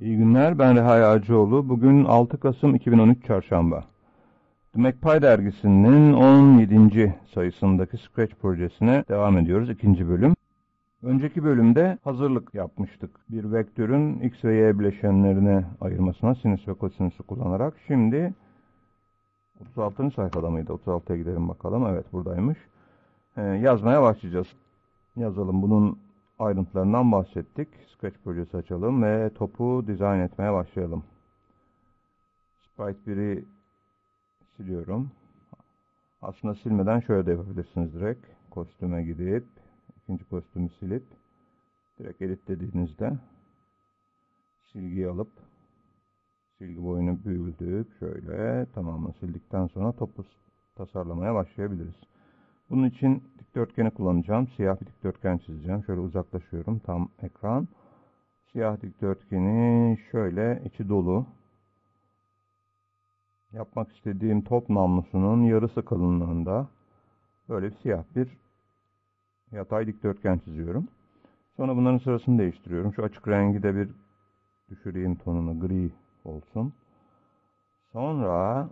İyi günler, ben Reha Yağcıoğlu. Bugün 6 Kasım 2013 Çarşamba. The Magpie dergisinin 17. sayısındaki Scratch projesine devam ediyoruz. ikinci bölüm. Önceki bölümde hazırlık yapmıştık. Bir vektörün x ve y bileşenlerine ayırmasına sinüs ve kosinüsü kullanarak. Şimdi 36. sayfada mıydı? 36'ya gidelim bakalım. Evet buradaymış. Ee, yazmaya başlayacağız. Yazalım. Bunun ayrıntılarından bahsettik. Scratch projesi açalım ve topu dizayn etmeye başlayalım. Sprite 1'i siliyorum. Aslında silmeden şöyle de yapabilirsiniz direkt. Kostüme gidip ikinci kostümü silip direkt edit dediğinizde silgiyi alıp silgi boyunu büyüldük. Şöyle tamamını sildikten sonra topu tasarlamaya başlayabiliriz. Bunun için dikdörtgeni kullanacağım. Siyah bir dikdörtgen çizeceğim. Şöyle uzaklaşıyorum. Tam ekran. Siyah dikdörtgeni şöyle içi dolu. Yapmak istediğim top namlusunun yarısı kalınlığında böyle bir siyah bir yatay dikdörtgen çiziyorum. Sonra bunların sırasını değiştiriyorum. Şu açık rengi de bir düşüreyim tonunu gri olsun. Sonra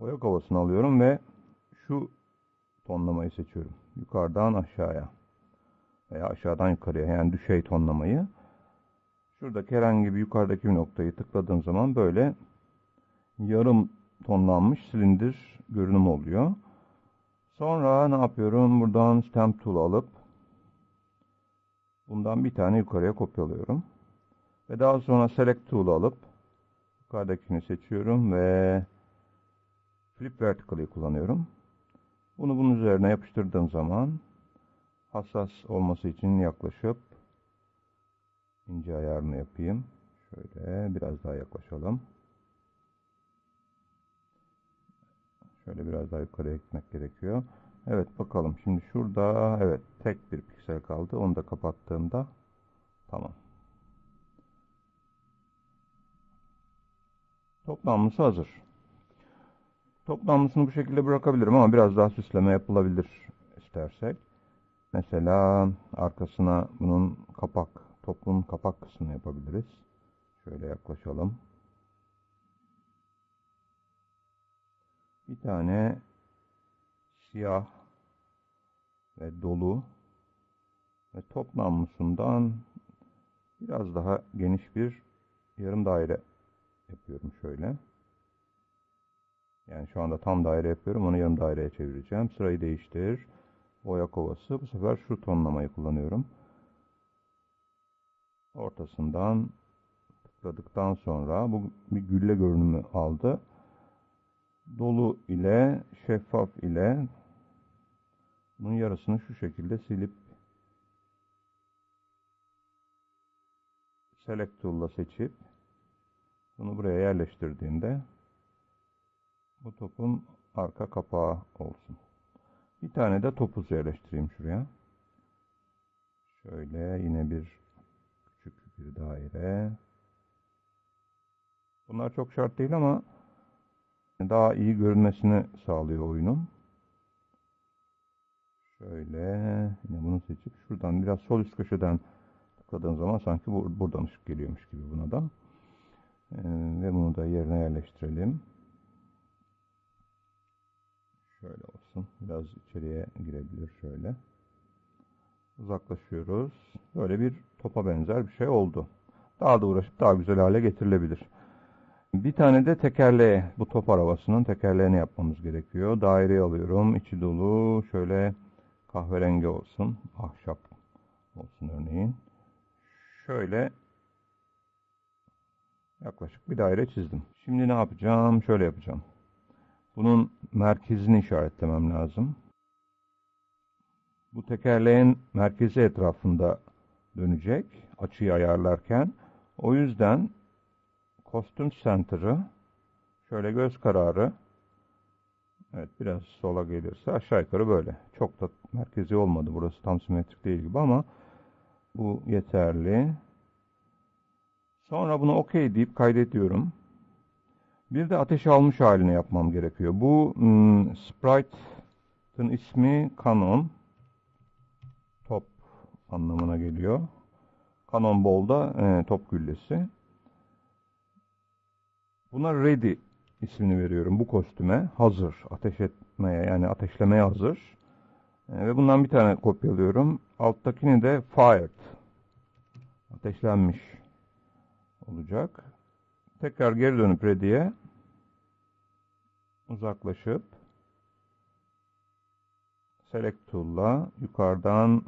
boya kovasını alıyorum ve şu tonlamayı seçiyorum. Yukarıdan aşağıya veya aşağıdan yukarıya yani düşey tonlamayı. Şuradaki herhangi bir yukarıdaki bir noktayı tıkladığım zaman böyle yarım tonlanmış silindir görünüm oluyor. Sonra ne yapıyorum? Buradan Stamp Tool alıp bundan bir tane yukarıya kopyalıyorum. Ve daha sonra Select Tool alıp yukarıdakini seçiyorum ve Flip Vertical'ı kullanıyorum. Bunu bunun üzerine yapıştırdığım zaman hassas olması için yaklaşıp ince ayarını yapayım. Şöyle biraz daha yaklaşalım. Şöyle biraz daha yukarıya gitmek gerekiyor. Evet bakalım. Şimdi şurada evet tek bir piksel kaldı. Onu da kapattığımda tamam. Toplamlısı hazır. Toplamlısını bu şekilde bırakabilirim ama biraz daha süsleme yapılabilir istersek. Mesela arkasına bunun kapak, topun kapak kısmını yapabiliriz. Şöyle yaklaşalım. Bir tane siyah ve dolu ve top namlusundan biraz daha geniş bir yarım daire yapıyorum şöyle. Yani şu anda tam daire yapıyorum. Onu yarım daireye çevireceğim. Sırayı değiştir. Boya kovası. Bu sefer şu tonlamayı kullanıyorum. Ortasından tıkladıktan sonra bu bir gülle görünümü aldı. Dolu ile şeffaf ile bunun yarısını şu şekilde silip Select Tool'la seçip bunu buraya yerleştirdiğimde bu topun arka kapağı olsun. Bir tane de topuz yerleştireyim şuraya. Şöyle yine bir küçük bir daire. Bunlar çok şart değil ama daha iyi görünmesini sağlıyor oyunun. Şöyle yine bunu seçip şuradan biraz sol üst köşeden tıkladığım zaman sanki buradan ışık geliyormuş gibi buna da. Ee, ve bunu da yerine yerleştirelim. Şöyle olsun. Biraz içeriye girebilir şöyle. Uzaklaşıyoruz. Böyle bir topa benzer bir şey oldu. Daha da uğraşıp daha güzel hale getirilebilir. Bir tane de tekerleğe, bu top arabasının tekerleğini yapmamız gerekiyor. Daireyi alıyorum. içi dolu. Şöyle kahverengi olsun. Ahşap olsun örneğin. Şöyle yaklaşık bir daire çizdim. Şimdi ne yapacağım? Şöyle yapacağım. Bunun merkezini işaretlemem lazım. Bu tekerleğin merkezi etrafında dönecek açıyı ayarlarken. O yüzden kostüm center'ı şöyle göz kararı evet biraz sola gelirse aşağı yukarı böyle. Çok da merkezi olmadı. Burası tam simetrik değil gibi ama bu yeterli. Sonra bunu OK deyip kaydediyorum. Bir de ateş almış halini yapmam gerekiyor. Bu hmm, sprite'ın ismi Canon. Top anlamına geliyor. Cannonball'da e, top güllesi. Buna ready ismini veriyorum bu kostüme. Hazır. Ateş etmeye yani ateşlemeye hazır. E, ve bundan bir tane kopyalıyorum. Alttakini de fired. Ateşlenmiş olacak. Tekrar geri dönüp ready'ye uzaklaşıp select tool'la yukarıdan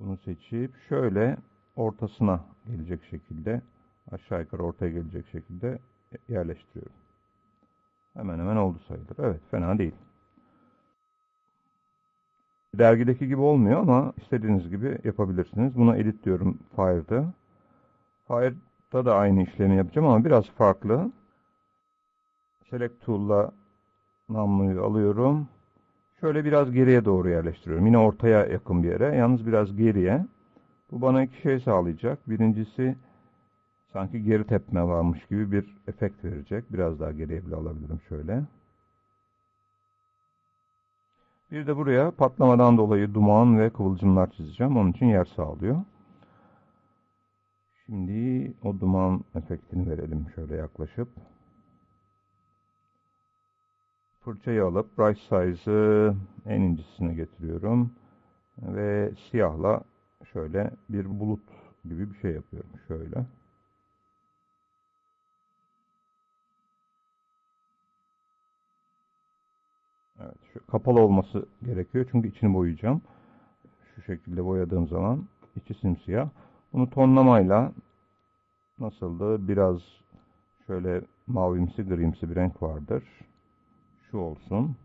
bunu seçip şöyle ortasına gelecek şekilde aşağı yukarı ortaya gelecek şekilde yerleştiriyorum. Hemen hemen oldu sayılır. Evet fena değil. Dergideki gibi olmuyor ama istediğiniz gibi yapabilirsiniz. Buna edit diyorum Fire'da. Fire'da da aynı işlemi yapacağım ama biraz farklı. Select Tool'la namluyu alıyorum. Şöyle biraz geriye doğru yerleştiriyorum. Yine ortaya yakın bir yere. Yalnız biraz geriye. Bu bana iki şey sağlayacak. Birincisi sanki geri tepme varmış gibi bir efekt verecek. Biraz daha geriye bile alabilirim şöyle. Bir de buraya patlamadan dolayı duman ve kıvılcımlar çizeceğim. Onun için yer sağlıyor. Şimdi o duman efektini verelim şöyle yaklaşıp. Fırçayı alıp brush size'ı en incisine getiriyorum. Ve siyahla şöyle bir bulut gibi bir şey yapıyorum. Şöyle. Evet, şu kapalı olması gerekiyor çünkü içini boyayacağım. Şu şekilde boyadığım zaman içi simsiyah. Bunu tonlamayla nasıldı? Biraz şöyle mavimsi grimsi bir renk vardır. Şu olsun.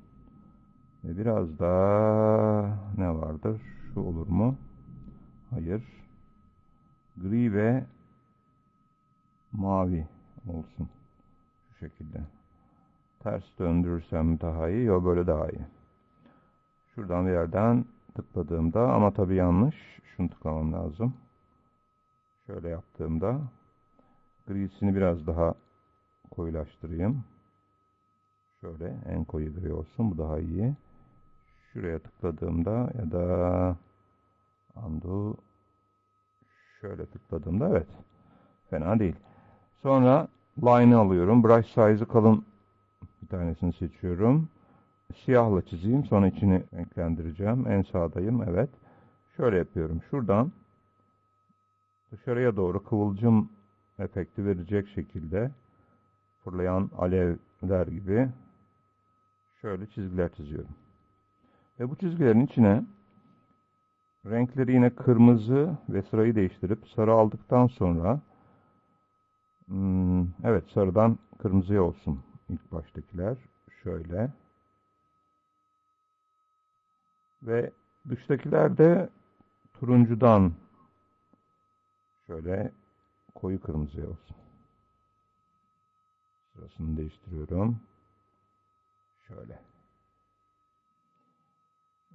Ve biraz daha ne vardır? Şu olur mu? Hayır. Gri ve mavi olsun. Şu şekilde. Ters döndürürsem daha iyi. Yok böyle daha iyi. Şuradan bir yerden tıkladığımda ama tabii yanlış. Şunu tıklamam lazım. Şöyle yaptığımda grisini biraz daha koyulaştırayım. Şöyle en koyu gri olsun. Bu daha iyi. Şuraya tıkladığımda ya da undo şöyle tıkladığımda evet. Fena değil. Sonra line'ı alıyorum. Brush size'ı kalın bir tanesini seçiyorum. Siyahla çizeyim. Sonra içini renklendireceğim. En sağdayım. Evet. Şöyle yapıyorum. Şuradan dışarıya doğru kıvılcım efekti verecek şekilde fırlayan alevler gibi şöyle çizgiler çiziyorum. Ve bu çizgilerin içine renkleri yine kırmızı ve sırayı değiştirip sarı aldıktan sonra hmm, evet sarıdan kırmızıya olsun ilk baştakiler. Şöyle. Ve dıştakiler de turuncudan şöyle koyu kırmızıya olsun. Sırasını değiştiriyorum. Şöyle.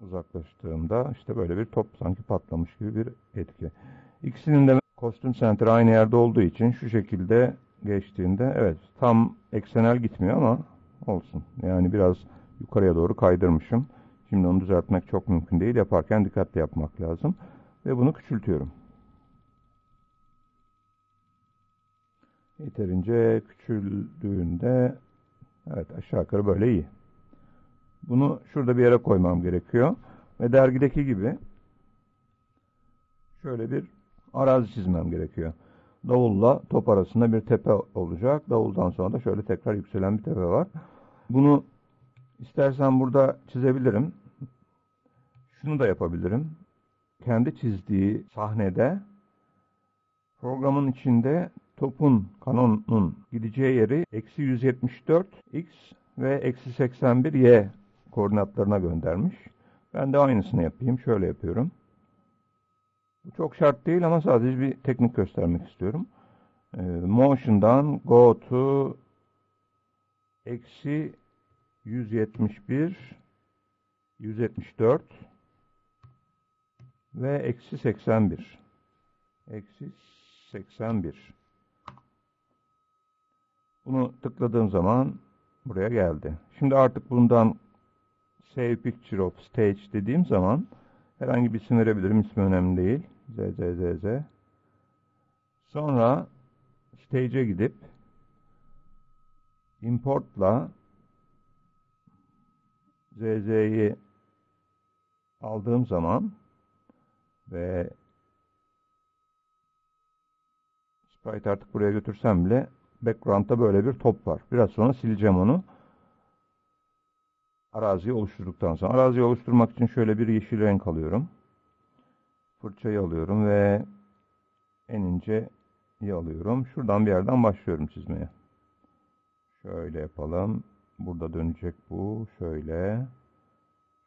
Uzaklaştığımda işte böyle bir top sanki patlamış gibi bir etki. İkisinin de kostüm center aynı yerde olduğu için şu şekilde geçtiğinde evet tam eksenel gitmiyor ama olsun. Yani biraz yukarıya doğru kaydırmışım. Şimdi onu düzeltmek çok mümkün değil. Yaparken dikkatli yapmak lazım. Ve bunu küçültüyorum. Yeterince küçüldüğünde evet aşağı yukarı böyle iyi. Bunu şurada bir yere koymam gerekiyor. Ve dergideki gibi şöyle bir arazi çizmem gerekiyor. Davulla top arasında bir tepe olacak. Davuldan sonra da şöyle tekrar yükselen bir tepe var. Bunu istersen burada çizebilirim. Şunu da yapabilirim. Kendi çizdiği sahnede programın içinde topun, kanonun gideceği yeri eksi 174 x ve eksi 81 y koordinatlarına göndermiş. Ben de aynısını yapayım. Şöyle yapıyorum. Bu çok şart değil ama sadece bir teknik göstermek istiyorum. Ee, motion'dan go to eksi 171 174 ve eksi 81 eksi 81 bunu tıkladığım zaman buraya geldi. Şimdi artık bundan Save Picture of Stage dediğim zaman herhangi bir isim verebilirim. İsmi önemli değil. Z, Z, Z, Z. Sonra stage'e gidip importla ZZ'yi aldığım zaman ve sprite artık buraya götürsem bile background'da böyle bir top var. Biraz sonra sileceğim onu. Araziyi oluşturduktan sonra. Araziyi oluşturmak için şöyle bir yeşil renk alıyorum. Fırçayı alıyorum ve en ince alıyorum. Şuradan bir yerden başlıyorum çizmeye. Şöyle yapalım. Burada dönecek bu. Şöyle.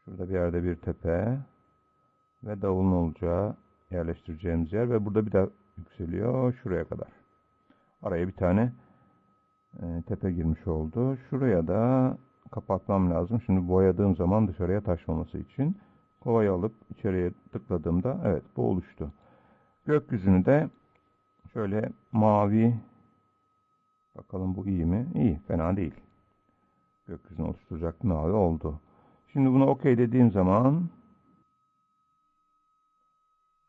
Şurada bir yerde bir tepe. Ve davulun olacağı yerleştireceğimiz yer. Ve burada bir daha yükseliyor. Şuraya kadar. Araya bir tane e, tepe girmiş oldu. Şuraya da kapatmam lazım. Şimdi boyadığım zaman dışarıya taşmaması için. Kovayı alıp içeriye tıkladığımda evet bu oluştu. Gökyüzünü de şöyle mavi bakalım bu iyi mi? İyi fena değil. Gökyüzünü oluşturacak mavi oldu. Şimdi bunu OK dediğim zaman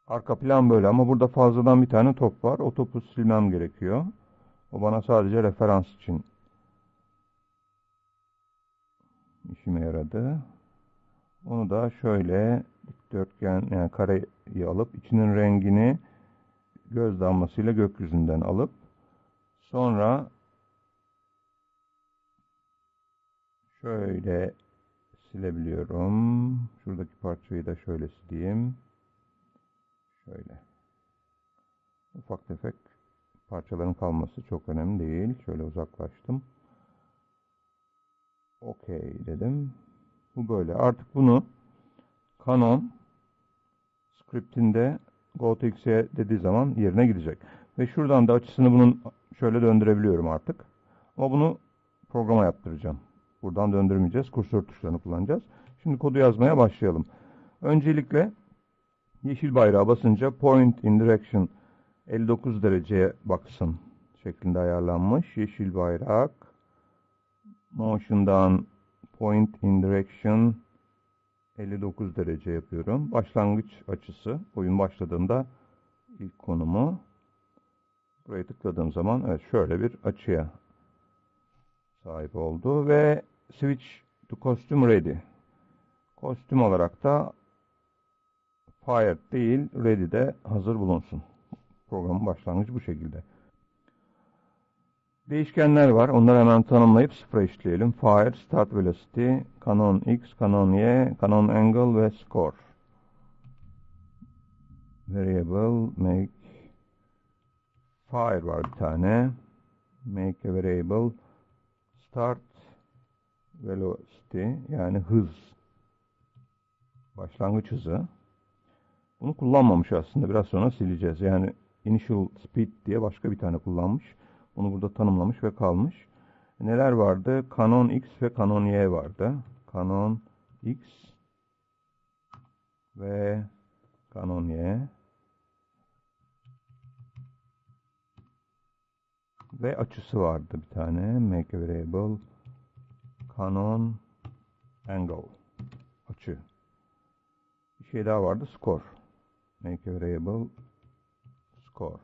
arka plan böyle ama burada fazladan bir tane top var. O topu silmem gerekiyor. O bana sadece referans için işime yaradı. Onu da şöyle dikdörtgen yani kareyi alıp içinin rengini göz damlasıyla gökyüzünden alıp sonra şöyle silebiliyorum. Şuradaki parçayı da şöyle sileyim. Şöyle. Ufak tefek parçaların kalması çok önemli değil. Şöyle uzaklaştım. OK dedim. Bu böyle. Artık bunu Canon scriptinde GoToX'e dediği zaman yerine gidecek. Ve şuradan da açısını bunun şöyle döndürebiliyorum artık. Ama bunu programa yaptıracağım. Buradan döndürmeyeceğiz. Kursör tuşlarını kullanacağız. Şimdi kodu yazmaya başlayalım. Öncelikle yeşil bayrağı basınca point in direction 59 dereceye baksın şeklinde ayarlanmış. Yeşil bayrak motion'dan point in direction 59 derece yapıyorum. Başlangıç açısı oyun başladığında ilk konumu buraya tıkladığım zaman evet şöyle bir açıya sahip oldu ve switch to costume ready. Kostüm olarak da fired değil ready de hazır bulunsun. Programın başlangıcı bu şekilde. Değişkenler var. Onları hemen tanımlayıp sıfıra eşitleyelim. Fire, Start Velocity, Canon X, Canon Y, Canon Angle ve Score. Variable, Make, Fire var bir tane. Make a Variable, Start Velocity yani hız. Başlangıç hızı. Bunu kullanmamış aslında. Biraz sonra sileceğiz. Yani Initial Speed diye başka bir tane kullanmış. Onu burada tanımlamış ve kalmış. Neler vardı? Canon X ve Canon Y vardı. Canon X ve Canon Y ve açısı vardı bir tane. Make variable Canon Angle açı. Bir şey daha vardı. Score. Make variable Score.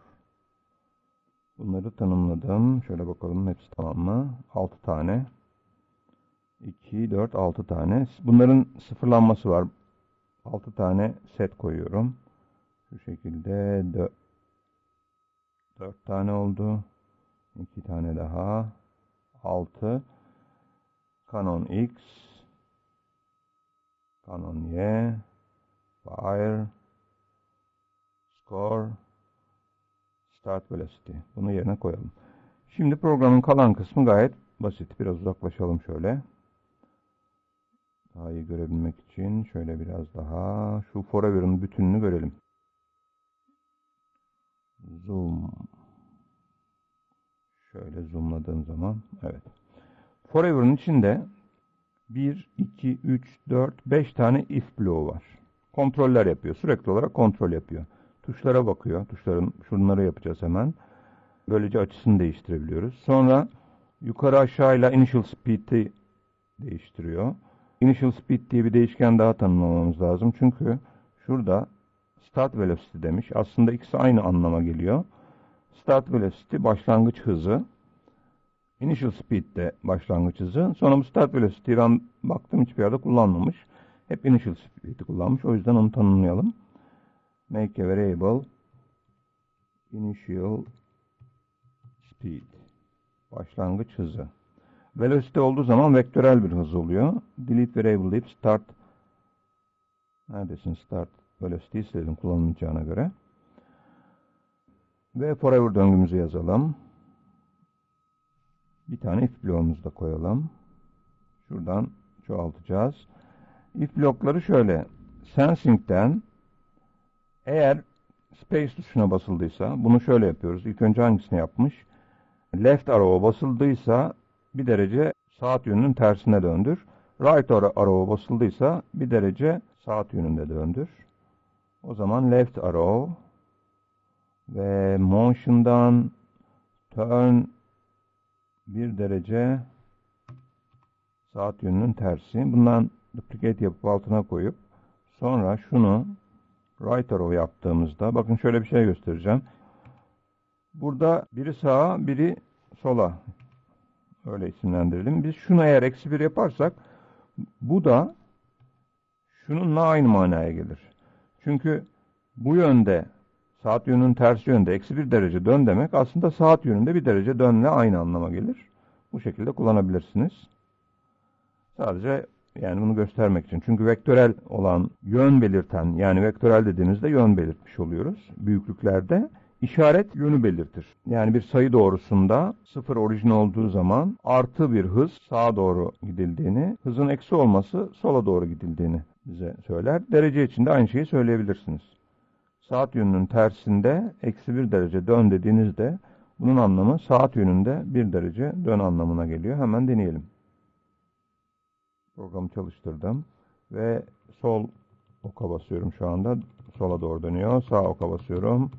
Bunları tanımladım. Şöyle bakalım hepsi tamam mı? 6 tane. 2, 4, 6 tane. Bunların sıfırlanması var. 6 tane set koyuyorum. Şu şekilde 4, 4 tane oldu. 2 tane daha. 6. Canon X. Canon Y. Fire. Score. Start Velocity. Bunu yerine koyalım. Şimdi programın kalan kısmı gayet basit. Biraz uzaklaşalım şöyle. Daha iyi görebilmek için şöyle biraz daha şu Forever'ın bütününü görelim. Zoom. Şöyle zoomladığım zaman evet. Forever'ın içinde 1, 2, 3, 4, 5 tane if bloğu var. Kontroller yapıyor. Sürekli olarak kontrol yapıyor. Tuşlara bakıyor. Tuşların şunları yapacağız hemen. Böylece açısını değiştirebiliyoruz. Sonra yukarı aşağıyla initial speed'i değiştiriyor. Initial speed diye bir değişken daha tanımlamamız lazım. Çünkü şurada start velocity demiş. Aslında ikisi aynı anlama geliyor. Start velocity başlangıç hızı. Initial speed de başlangıç hızı. Sonra bu start velocity ben baktım hiçbir yerde kullanmamış. Hep initial speed'i kullanmış. O yüzden onu tanımlayalım. Make a variable initial speed. Başlangıç hızı. Velocity olduğu zaman vektörel bir hız oluyor. Delete variable deyip start neredesin start velocity istedim kullanılacağına göre. Ve forever döngümüzü yazalım. Bir tane if bloğumuzu da koyalım. Şuradan çoğaltacağız. If blokları şöyle. Sensing'den eğer space tuşuna basıldıysa bunu şöyle yapıyoruz. İlk önce hangisini yapmış? Left arrow'a basıldıysa bir derece saat yönünün tersine döndür. Right arrow'a basıldıysa bir derece saat yönünde döndür. O zaman left arrow ve motion'dan turn bir derece saat yönünün tersi. Bundan duplicate yapıp altına koyup sonra şunu right arrow yaptığımızda bakın şöyle bir şey göstereceğim. Burada biri sağa biri sola öyle isimlendirelim. Biz şunu eğer eksi bir yaparsak bu da şununla aynı manaya gelir. Çünkü bu yönde saat yönünün tersi yönde eksi bir derece dön demek aslında saat yönünde bir derece dönle aynı anlama gelir. Bu şekilde kullanabilirsiniz. Sadece yani bunu göstermek için. Çünkü vektörel olan yön belirten yani vektörel dediğimizde yön belirtmiş oluyoruz. Büyüklüklerde işaret yönü belirtir. Yani bir sayı doğrusunda sıfır orijin olduğu zaman artı bir hız sağa doğru gidildiğini, hızın eksi olması sola doğru gidildiğini bize söyler. Derece için de aynı şeyi söyleyebilirsiniz. Saat yönünün tersinde eksi bir derece dön dediğinizde bunun anlamı saat yönünde bir derece dön anlamına geliyor. Hemen deneyelim. Programı çalıştırdım ve sol oka basıyorum şu anda. Sola doğru dönüyor. Sağ oka basıyorum.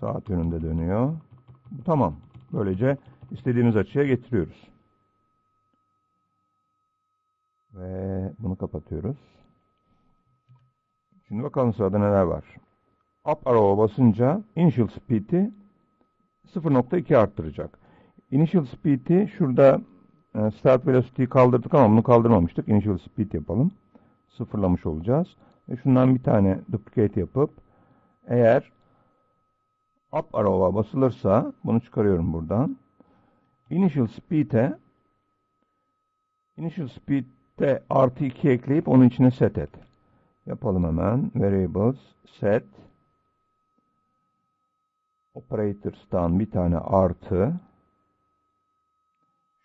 Saat yönünde dönüyor. Tamam. Böylece istediğimiz açıya getiriyoruz. Ve bunu kapatıyoruz. Şimdi bakalım sırada neler var. Up arrow'a basınca initial speed'i 0.2 arttıracak. Initial speed'i şurada e, start velocity'yi kaldırdık ama bunu kaldırmamıştık. Initial speed yapalım. Sıfırlamış olacağız. Ve şundan bir tane duplicate yapıp eğer up arrow'a basılırsa bunu çıkarıyorum buradan. Initial speed'e initial speed'e artı 2 ekleyip onun içine set et. Yapalım hemen. Variables set operators'tan bir tane artı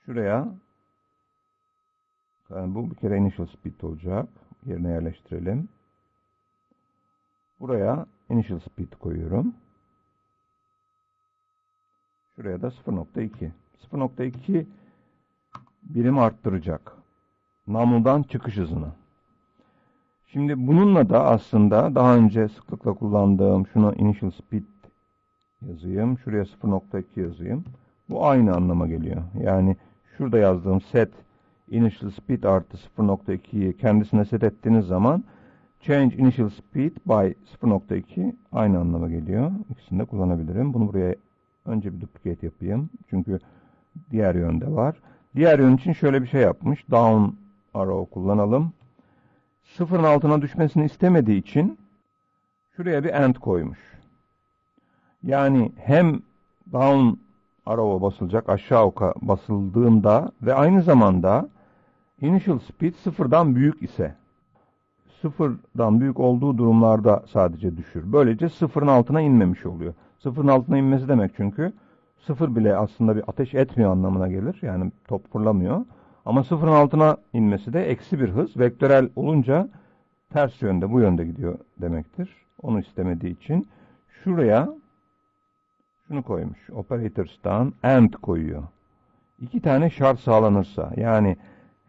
şuraya yani bu bir kere initial speed olacak. Yerine yerleştirelim. Buraya initial speed koyuyorum. Şuraya da 0.2. 0.2 birim arttıracak. Namludan çıkış hızını. Şimdi bununla da aslında daha önce sıklıkla kullandığım şunu initial speed yazayım. Şuraya 0.2 yazayım. Bu aynı anlama geliyor. Yani şurada yazdığım set initial speed artı 0.2'yi kendisine set ettiğiniz zaman change initial speed by 0.2 aynı anlama geliyor. İkisini de kullanabilirim. Bunu buraya önce bir duplicate yapayım. Çünkü diğer yönde var. Diğer yön için şöyle bir şey yapmış. Down arrow kullanalım. Sıfırın altına düşmesini istemediği için şuraya bir end koymuş. Yani hem down arrow'a basılacak aşağı oka basıldığında ve aynı zamanda initial speed sıfırdan büyük ise sıfırdan büyük olduğu durumlarda sadece düşür. Böylece sıfırın altına inmemiş oluyor. Sıfırın altına inmesi demek çünkü sıfır bile aslında bir ateş etmiyor anlamına gelir. Yani top fırlamıyor. Ama sıfırın altına inmesi de eksi bir hız. Vektörel olunca ters yönde bu yönde gidiyor demektir. Onu istemediği için şuraya şunu koymuş. Operators'tan AND koyuyor. İki tane şart sağlanırsa yani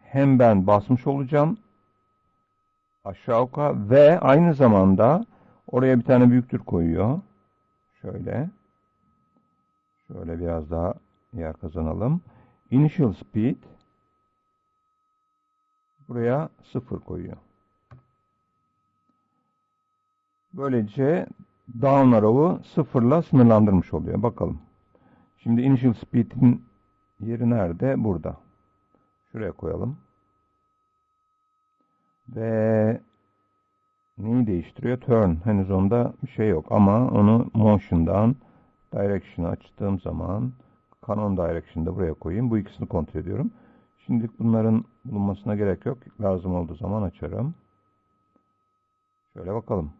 hem ben basmış olacağım aşağı oka ve aynı zamanda oraya bir tane büyüktür koyuyor. Şöyle. Şöyle biraz daha yer kazanalım. Initial speed buraya sıfır koyuyor. Böylece down arrow'u sıfırla sınırlandırmış oluyor. Bakalım. Şimdi initial speed'in yeri nerede? Burada. Şuraya koyalım. Ve neyi değiştiriyor? Turn. Henüz onda bir şey yok ama onu motion'dan direction'ı açtığım zaman Canon Direction'da buraya koyayım. Bu ikisini kontrol ediyorum. Şimdi bunların bulunmasına gerek yok. Lazım olduğu zaman açarım. Şöyle bakalım.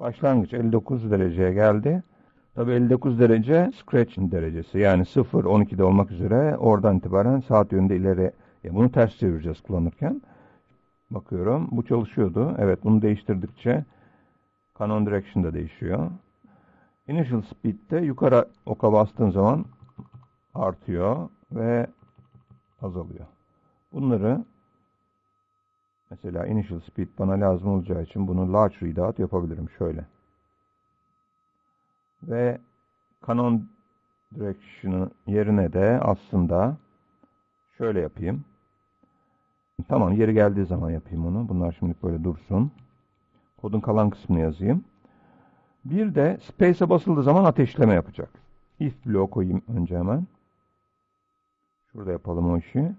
Başlangıç 59 dereceye geldi. Tabi 59 derece scratch derecesi. Yani 0, 12'de olmak üzere oradan itibaren saat yönünde ileri. Ya bunu ters çevireceğiz kullanırken. Bakıyorum. Bu çalışıyordu. Evet bunu değiştirdikçe Canon Direction da değişiyor. Initial Speed'de yukarı oka bastığın zaman artıyor ve azalıyor. Bunları mesela Initial Speed bana lazım olacağı için bunu Large Readout yapabilirim. Şöyle. Ve Canon Direction'ın yerine de aslında şöyle yapayım. Tamam yeri geldiği zaman yapayım onu. Bunlar şimdi böyle dursun. Kodun kalan kısmını yazayım. Bir de space'e basıldığı zaman ateşleme yapacak. If bloğu koyayım önce hemen. Şurada yapalım o işi.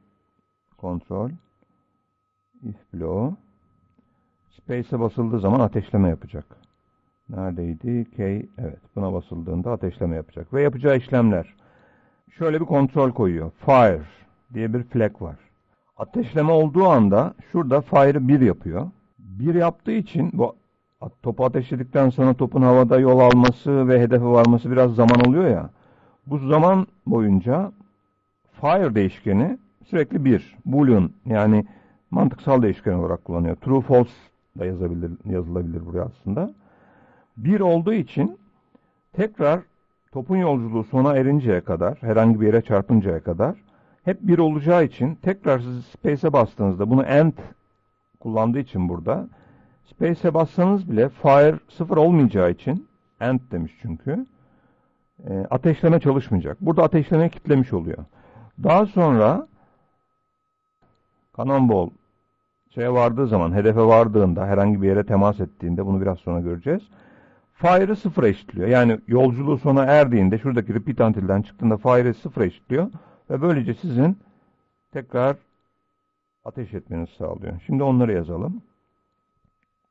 Kontrol. If bloğu. Space'e basıldığı zaman ateşleme yapacak. Neredeydi? K. Evet. Buna basıldığında ateşleme yapacak. Ve yapacağı işlemler. Şöyle bir kontrol koyuyor. Fire diye bir flag var. Ateşleme olduğu anda şurada fire'ı 1 yapıyor. 1 yaptığı için bu topu ateşledikten sonra topun havada yol alması ve hedefe varması biraz zaman oluyor ya. Bu zaman boyunca fire değişkeni sürekli 1. Boolean yani mantıksal değişken olarak kullanıyor. True false da yazabilir, yazılabilir buraya aslında. 1 olduğu için tekrar topun yolculuğu sona erinceye kadar, herhangi bir yere çarpıncaya kadar hep 1 olacağı için tekrar siz space'e bastığınızda bunu end kullandığı için burada space'e bassanız bile fire 0 olmayacağı için end demiş çünkü e, ateşleme çalışmayacak. Burada ateşleme kitlemiş oluyor. Daha sonra Cannonball şeye vardığı zaman, hedefe vardığında, herhangi bir yere temas ettiğinde, bunu biraz sonra göreceğiz. Fire'ı sıfır eşitliyor. Yani yolculuğu sona erdiğinde, şuradaki repeat until'den çıktığında fire'ı sıfır eşitliyor. Ve böylece sizin tekrar ateş etmenizi sağlıyor. Şimdi onları yazalım.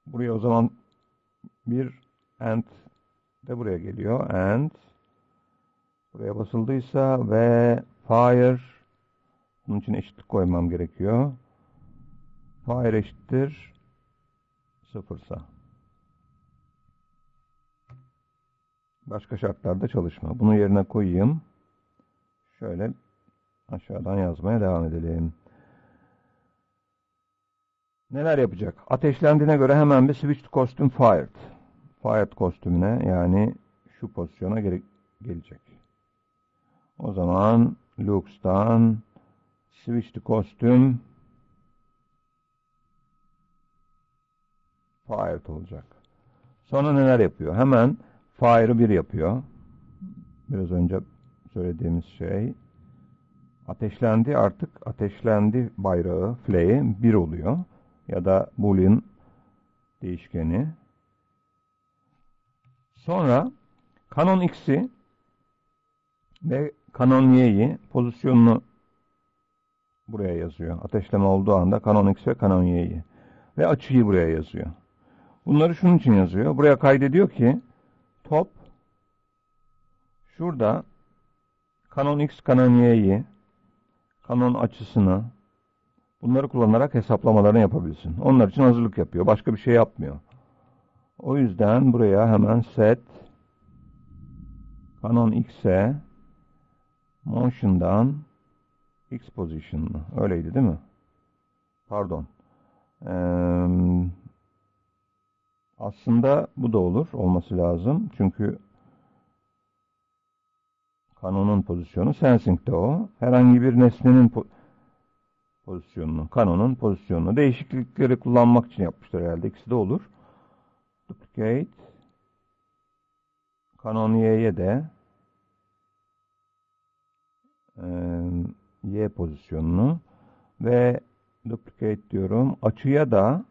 Buraya o zaman bir and de buraya geliyor. And buraya basıldıysa ve fire bunun için eşitlik koymam gerekiyor. Fire eşittir sıfırsa. Başka şartlarda çalışma. Bunu yerine koyayım. Şöyle aşağıdan yazmaya devam edelim. Neler yapacak? Ateşlendiğine göre hemen bir switch to costume fired. Fired kostümüne yani şu pozisyona gelecek. O zaman Lux'tan switch to costume fired olacak. Sonra neler yapıyor? Hemen fire'ı bir yapıyor. Biraz önce söylediğimiz şey. Ateşlendi artık ateşlendi bayrağı, flag'i bir oluyor. Ya da boolean değişkeni. Sonra Canon X'i ve Canon Y'yi pozisyonunu buraya yazıyor. Ateşleme olduğu anda Canon X ve Canon Y'yi. Ve açıyı buraya yazıyor. Bunları şunun için yazıyor. Buraya kaydediyor ki top şurada Canon X, Canon Y'yi Canon açısını bunları kullanarak hesaplamalarını yapabilsin. Onlar için hazırlık yapıyor. Başka bir şey yapmıyor. O yüzden buraya hemen set Canon X'e motion'dan X position'ı. Öyleydi değil mi? Pardon. Ee, aslında bu da olur. Olması lazım. Çünkü kanonun pozisyonu sensing'de o. Herhangi bir nesnenin po pozisyonunu, kanonun pozisyonunu değişiklikleri kullanmak için yapmışlar herhalde. İkisi de olur. Duplicate Canon Y'ye de e, Y pozisyonunu ve duplicate diyorum. Açıya da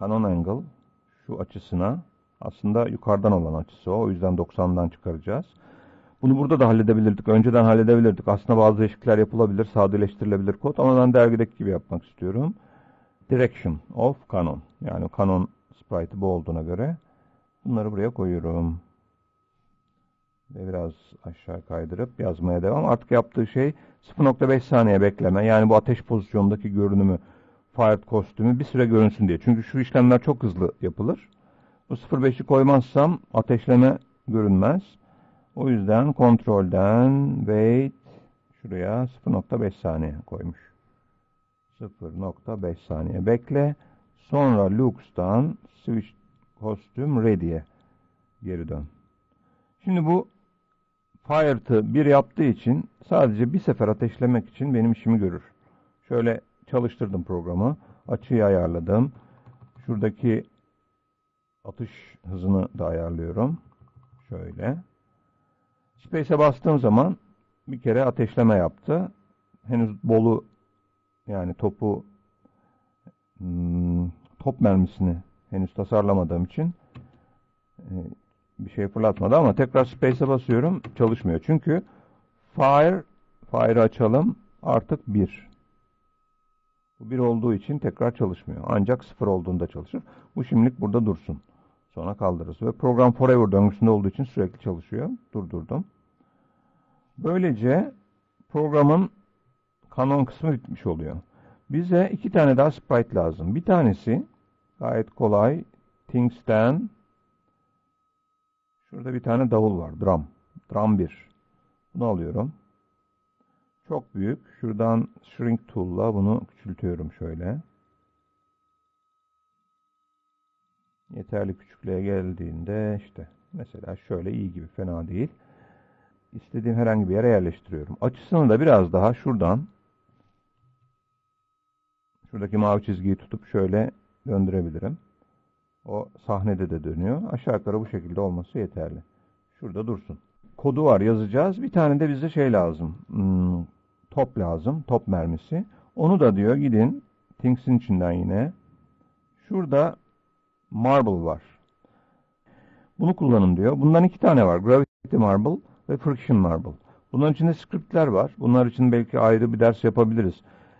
Canon angle şu açısına aslında yukarıdan olan açısı o. O yüzden 90'dan çıkaracağız. Bunu burada da halledebilirdik. Önceden halledebilirdik. Aslında bazı değişiklikler yapılabilir, sadeleştirilebilir kod ama ben dergideki gibi yapmak istiyorum. Direction of Canon. Yani Canon sprite'ı bu olduğuna göre bunları buraya koyuyorum. Ve biraz aşağı kaydırıp yazmaya devam. Artık yaptığı şey 0.5 saniye bekleme. Yani bu ateş pozisyondaki görünümü, fired kostümü bir süre görünsün diye. Çünkü şu işlemler çok hızlı yapılır. Bu 0.5'i koymazsam ateşleme görünmez. O yüzden kontrolden wait şuraya 0.5 saniye koymuş. 0.5 saniye bekle. Sonra Lux'tan switch kostüm ready'ye geri dön. Şimdi bu Fired'ı bir yaptığı için sadece bir sefer ateşlemek için benim işimi görür. Şöyle çalıştırdım programı. Açıyı ayarladım. Şuradaki atış hızını da ayarlıyorum. Şöyle. Space'e bastığım zaman bir kere ateşleme yaptı. Henüz bolu yani topu hmm, top mermisini henüz tasarlamadığım için e, bir şey fırlatmadı ama tekrar space'e basıyorum çalışmıyor. Çünkü fire fire'ı açalım artık 1. Bu 1 olduğu için tekrar çalışmıyor. Ancak 0 olduğunda çalışır. Bu şimdilik burada dursun. Sonra kaldırırız. Ve program forever döngüsünde olduğu için sürekli çalışıyor. Durdurdum. Böylece programın kanon kısmı bitmiş oluyor. Bize iki tane daha sprite lazım. Bir tanesi gayet kolay. Things'ten şurada bir tane davul var. Drum. Drum 1. Bunu alıyorum. Çok büyük. Şuradan shrink tool'la bunu küçültüyorum şöyle. Yeterli küçüklüğe geldiğinde işte mesela şöyle iyi gibi fena değil. İstediğim herhangi bir yere yerleştiriyorum. Açısını da biraz daha şuradan şuradaki mavi çizgiyi tutup şöyle döndürebilirim. O sahnede de dönüyor. Aşağı yukarı bu şekilde olması yeterli. Şurada dursun. Kodu var yazacağız. Bir tane de bize şey lazım. Hmm, top lazım. Top mermisi. Onu da diyor gidin. Things'in içinden yine. Şurada Marble var. Bunu kullanın diyor. Bundan iki tane var. Gravity Marble ve Friction Marble. Bunların içinde scriptler var. Bunlar için belki ayrı bir ders yapabiliriz.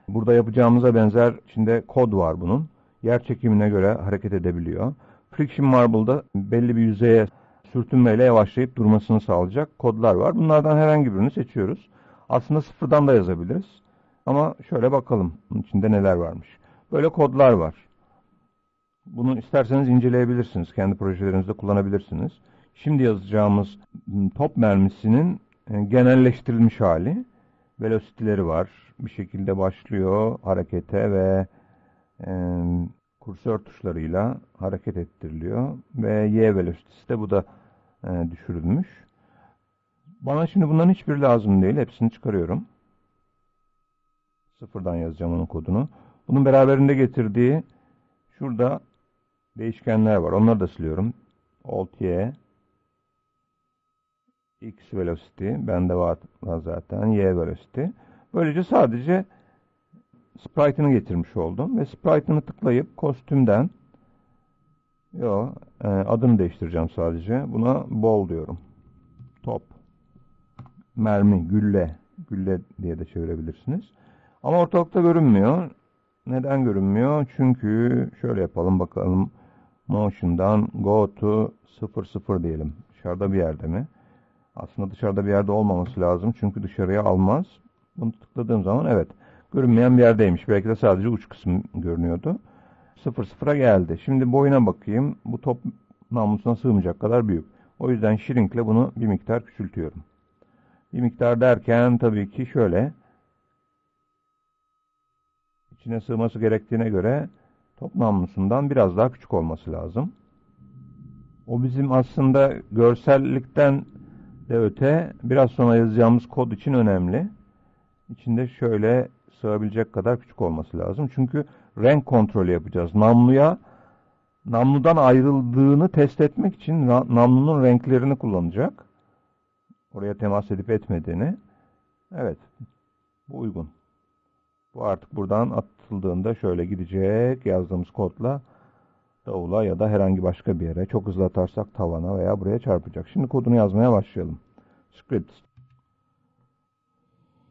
Burada yapacağımıza benzer içinde kod var bunun. Yer çekimine göre hareket edebiliyor. Friction Marble'da belli bir yüzeye sürtünmeyle yavaşlayıp durmasını sağlayacak kodlar var. Bunlardan herhangi birini seçiyoruz. Aslında sıfırdan da yazabiliriz. Ama şöyle bakalım içinde neler varmış. Böyle kodlar var. Bunu isterseniz inceleyebilirsiniz. Kendi projelerinizde kullanabilirsiniz. Şimdi yazacağımız top mermisinin e, genelleştirilmiş hali. Velocity'leri var. Bir şekilde başlıyor harekete ve e, kursör tuşlarıyla hareket ettiriliyor. Ve Y velocity'si de bu da e, düşürülmüş. Bana şimdi bunların hiçbiri lazım değil. Hepsini çıkarıyorum. Sıfırdan yazacağım onun kodunu. Bunun beraberinde getirdiği şurada değişkenler var. Onları da siliyorum. Alt Y X velocity bende var zaten Y velocity. Böylece sadece sprite'ını getirmiş oldum ve sprite'ını tıklayıp kostümden yo e, adını değiştireceğim sadece. Buna ball diyorum. Top. Mermi, gülle, gülle diye de çevirebilirsiniz. Ama ortalıkta görünmüyor. Neden görünmüyor? Çünkü şöyle yapalım bakalım. Motion'dan go to 00 diyelim. Dışarıda bir yerde mi? Aslında dışarıda bir yerde olmaması lazım. Çünkü dışarıya almaz. Bunu tıkladığım zaman evet. Görünmeyen bir yerdeymiş. Belki de sadece uç kısım görünüyordu. 00'a geldi. Şimdi boyuna bakayım. Bu top namlusuna sığmayacak kadar büyük. O yüzden shrink ile bunu bir miktar küçültüyorum. Bir miktar derken tabii ki şöyle. İçine sığması gerektiğine göre top namlusundan biraz daha küçük olması lazım. O bizim aslında görsellikten de öte biraz sonra yazacağımız kod için önemli. İçinde şöyle sığabilecek kadar küçük olması lazım. Çünkü renk kontrolü yapacağız. Namluya namludan ayrıldığını test etmek için namlunun renklerini kullanacak. Oraya temas edip etmediğini. Evet. Bu uygun. Bu artık buradan atıldığında şöyle gidecek yazdığımız kodla davula ya da herhangi başka bir yere çok hızlı atarsak tavana veya buraya çarpacak. Şimdi kodunu yazmaya başlayalım. Script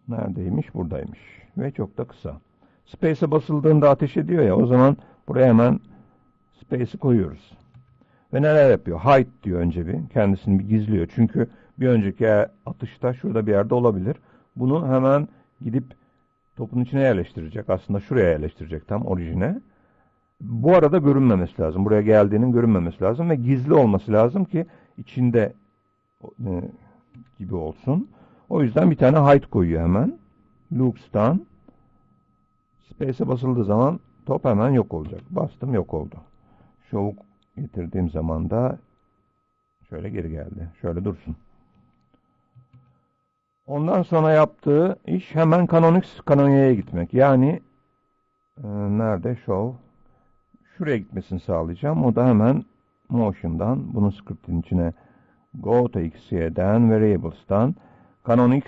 neredeymiş? Buradaymış. Ve çok da kısa. Space'e basıldığında ateş ediyor ya o zaman buraya hemen space'i koyuyoruz. Ve neler yapıyor? Hide diyor önce bir. Kendisini bir gizliyor. Çünkü bir önceki atışta şurada bir yerde olabilir. Bunu hemen gidip topun içine yerleştirecek. Aslında şuraya yerleştirecek tam orijine. Bu arada görünmemesi lazım. Buraya geldiğinin görünmemesi lazım ve gizli olması lazım ki içinde e, gibi olsun. O yüzden bir tane hide koyuyor hemen. Looks'tan Space'e basıldığı zaman top hemen yok olacak. Bastım yok oldu. Show getirdiğim zaman da şöyle geri geldi. Şöyle dursun. Ondan sonra yaptığı iş hemen Canonix Canonia'ya gitmek. Yani e, nerede show? Şuraya gitmesini sağlayacağım. O da hemen Motion'dan bunu script'in içine go to xy'den variables'tan Canonix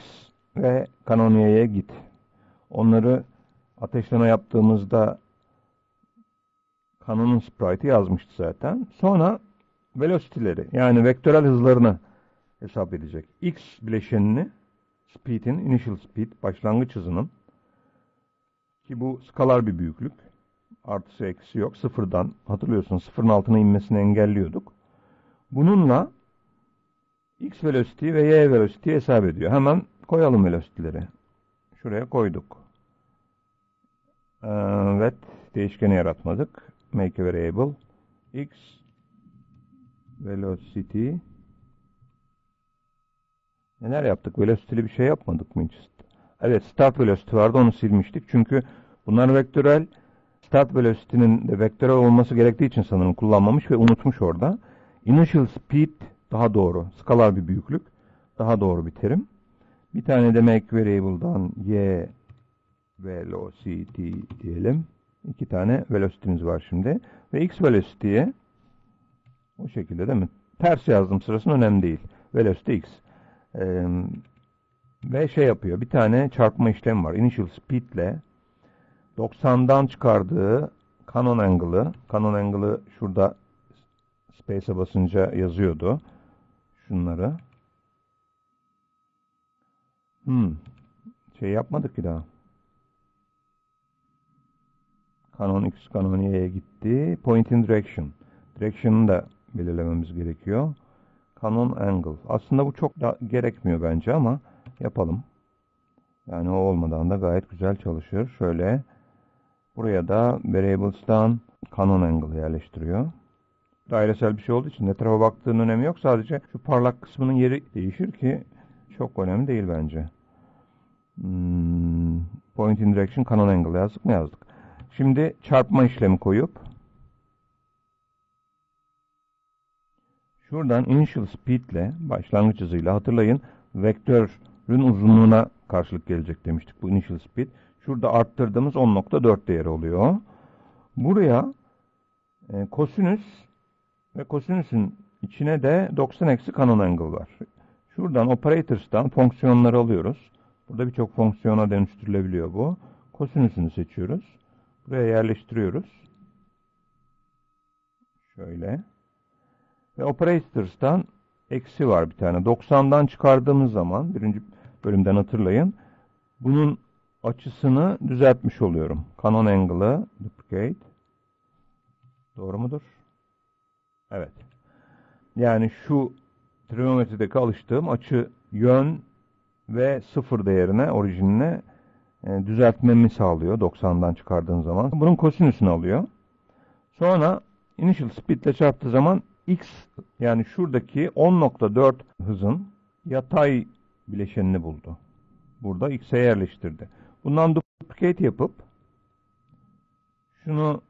ve Canonia'ya git. Onları ateşleme yaptığımızda Canon'un sprite'i yazmıştı zaten. Sonra velocity'leri yani vektörel hızlarını hesap edecek. X bileşenini speed'in, initial speed, başlangıç hızının ki bu skalar bir büyüklük. Artısı eksi yok. Sıfırdan hatırlıyorsun sıfırın altına inmesini engelliyorduk. Bununla x velocity ve y velocity hesap ediyor. Hemen koyalım velocity'leri. Şuraya koyduk. Evet. Değişkeni yaratmadık. Make a variable. x velocity Neler yaptık? Velocity'li bir şey yapmadık mı hiç? Evet start velocity vardı onu silmiştik. Çünkü bunlar vektörel. Start velocity'nin de vektörel olması gerektiği için sanırım kullanmamış ve unutmuş orada. Initial speed daha doğru. Skalar bir büyüklük. Daha doğru bir terim. Bir tane de make variable'dan y velocity diyelim. İki tane velocity'miz var şimdi. Ve x velocity'ye o şekilde değil mi? Ters yazdım sırasında önemli değil. Velocity x. Ee, ve şey yapıyor. Bir tane çarpma işlemi var. Initial speed ile 90'dan çıkardığı canon angle'ı. Canon angle'ı şurada space'e basınca yazıyordu. Şunları. Hmm. Şey yapmadık ki daha. Canon X, Canon Y'ye gitti. Point in direction. Direction'ı da belirlememiz gerekiyor. Canon Angle. Aslında bu çok da gerekmiyor bence ama yapalım. Yani o olmadan da gayet güzel çalışır. Şöyle buraya da Variables'tan Canon Angle yerleştiriyor. Dairesel bir şey olduğu için ne tarafa baktığının önemi yok. Sadece şu parlak kısmının yeri değişir ki çok önemli değil bence. Hmm, point in direction Canon Angle yazdık mı yazdık. Şimdi çarpma işlemi koyup şuradan initial speed ile başlangıç hızıyla hatırlayın vektörün uzunluğuna karşılık gelecek demiştik bu initial speed. Şurada arttırdığımız 10.4 değeri oluyor. Buraya e, kosinüs ve kosinüsün içine de 90 eksi canon angle var. Şuradan operators'tan fonksiyonları alıyoruz. Burada birçok fonksiyona dönüştürülebiliyor bu. Kosinüsünü seçiyoruz. Buraya yerleştiriyoruz. Şöyle. Ve operators'tan eksi var bir tane. 90'dan çıkardığımız zaman birinci bölümden hatırlayın. Bunun açısını düzeltmiş oluyorum. Canon angle'ı duplicate. Doğru mudur? Evet. Yani şu trigonometrideki alıştığım açı yön ve sıfır değerine, orijinine e, düzeltmemi sağlıyor 90'dan çıkardığın zaman. Bunun kosinüsünü alıyor. Sonra initial speed ile çarptığı zaman x yani şuradaki 10.4 hızın yatay bileşenini buldu. Burada x'e yerleştirdi. Bundan duplicate yapıp şunu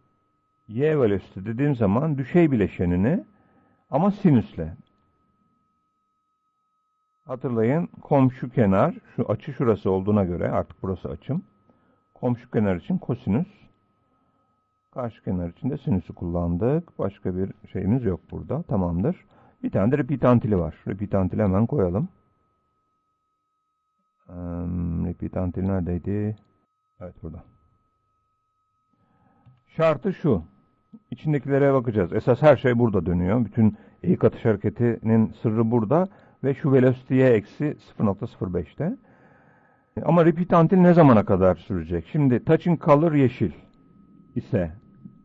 y velocity dediğim zaman düşey bileşenini ama sinüsle Hatırlayın komşu kenar şu açı şurası olduğuna göre artık burası açım. Komşu kenar için kosinüs. Karşı kenar için de sinüsü kullandık. Başka bir şeyimiz yok burada. Tamamdır. Bir tane de repeat antili var. Repeat antili hemen koyalım. Um, repeat antili neredeydi? Evet burada. Şartı şu. İçindekilere bakacağız. Esas her şey burada dönüyor. Bütün ilk atış hareketinin sırrı burada ve şu velocity'ye eksi 0.05'te. Ama repeat until ne zamana kadar sürecek? Şimdi touching color yeşil ise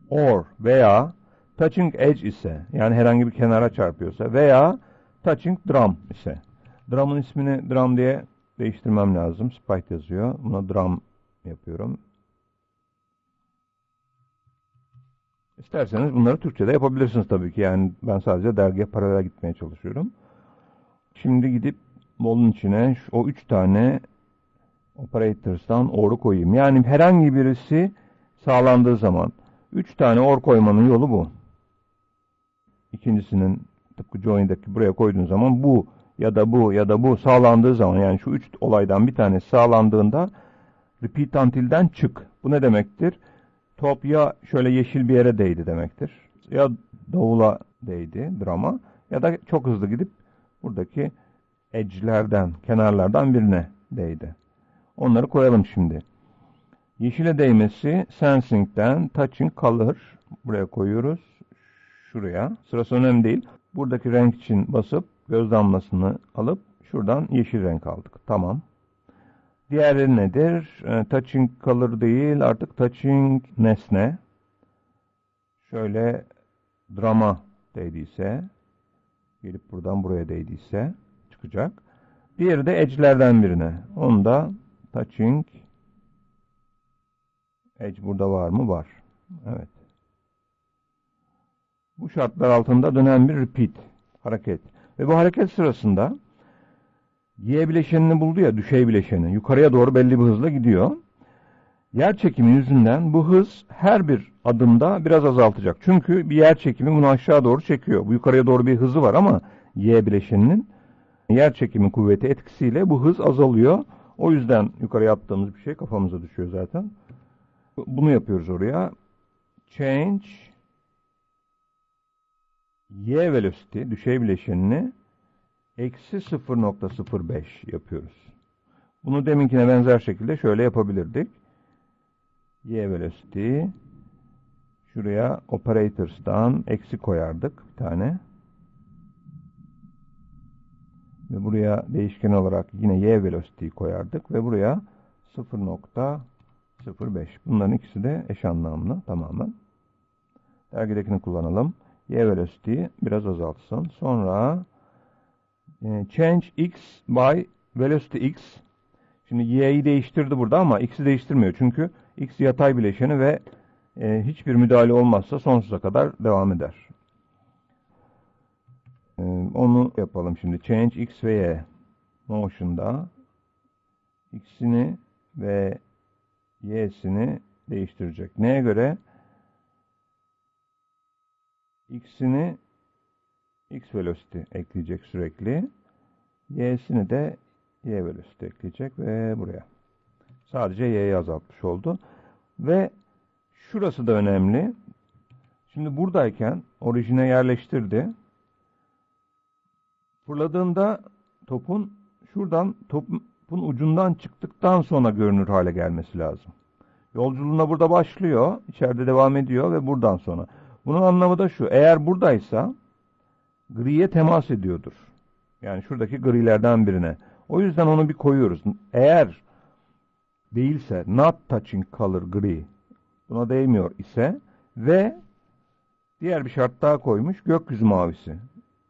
or veya touching edge ise yani herhangi bir kenara çarpıyorsa veya touching drum ise. Drum'un ismini drum diye değiştirmem lazım. Spike yazıyor. Buna drum yapıyorum. İsterseniz bunları Türkçe'de yapabilirsiniz tabii ki. Yani ben sadece dergiye paralel gitmeye çalışıyorum. Şimdi gidip molun içine o üç tane operators'tan or'u koyayım. Yani herhangi birisi sağlandığı zaman üç tane or koymanın yolu bu. İkincisinin tıpkı join'daki buraya koyduğun zaman bu ya da bu ya da bu sağlandığı zaman yani şu üç olaydan bir tanesi sağlandığında repeat until'den çık. Bu ne demektir? Top ya şöyle yeşil bir yere değdi demektir. Ya davula değdi drama ya da çok hızlı gidip buradaki edge'lerden, kenarlardan birine değdi. Onları koyalım şimdi. Yeşile değmesi sensing'den touching color buraya koyuyoruz. Şuraya. Sırası önemli değil. Buradaki renk için basıp göz damlasını alıp şuradan yeşil renk aldık. Tamam. Diğerleri nedir? E, touching color değil artık touching nesne. Şöyle drama değdiyse gelip buradan buraya değdiyse çıkacak. Diğeri de edge'lerden birine. Onu da touching edge burada var mı? Var. Evet. Bu şartlar altında dönen bir repeat hareket. Ve bu hareket sırasında Y bileşenini buldu ya düşey bileşeni. Yukarıya doğru belli bir hızla gidiyor. Yer çekimi yüzünden bu hız her bir adımda biraz azaltacak. Çünkü bir yer çekimi bunu aşağı doğru çekiyor. Bu yukarıya doğru bir hızı var ama Y bileşeninin yer çekimi kuvveti etkisiyle bu hız azalıyor. O yüzden yukarıya attığımız bir şey kafamıza düşüyor zaten. Bunu yapıyoruz oraya. Change Y velocity düşey bileşenini eksi 0.05 yapıyoruz. Bunu deminkine benzer şekilde şöyle yapabilirdik. Y velocity şuraya operators'tan eksi koyardık bir tane. Ve buraya değişken olarak yine y velocity koyardık ve buraya 0.05. Bunların ikisi de eş anlamlı tamamen. Dergidekini kullanalım. Y velocity biraz azaltsın. Sonra e, change x by velocity x. Şimdi y'yi değiştirdi burada ama x'i değiştirmiyor. Çünkü x yatay bileşeni ve e, hiçbir müdahale olmazsa sonsuza kadar devam eder. E, onu yapalım şimdi. Change x ve y motion'da x'ini ve y'sini değiştirecek. Neye göre? x'ini x velocity ekleyecek sürekli. y'sini de y velocity ekleyecek ve buraya. Sadece y'yi azaltmış oldu. Ve şurası da önemli. Şimdi buradayken orijine yerleştirdi. Fırladığında topun şuradan topun ucundan çıktıktan sonra görünür hale gelmesi lazım. Yolculuğuna burada başlıyor, içeride devam ediyor ve buradan sonra. Bunun anlamı da şu, eğer buradaysa griye temas ediyordur. Yani şuradaki grilerden birine. O yüzden onu bir koyuyoruz. Eğer değilse not touching color gri buna değmiyor ise ve diğer bir şart daha koymuş gökyüzü mavisi.